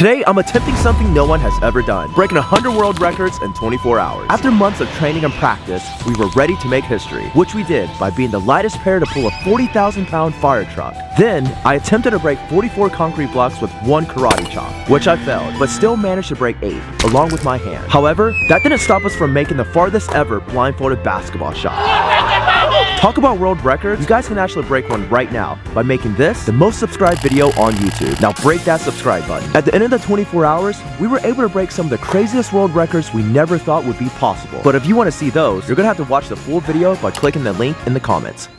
Today, I'm attempting something no one has ever done, breaking 100 world records in 24 hours. After months of training and practice, we were ready to make history, which we did by being the lightest pair to pull a 40,000 pound fire truck. Then, I attempted to break 44 concrete blocks with one karate chop, which I failed, but still managed to break 8, along with my hand. However, that didn't stop us from making the farthest ever blindfolded basketball shot. Talk about world records, you guys can actually break one right now by making this the most subscribed video on YouTube. Now break that subscribe button. At the end of the 24 hours, we were able to break some of the craziest world records we never thought would be possible. But if you want to see those, you're gonna have to watch the full video by clicking the link in the comments.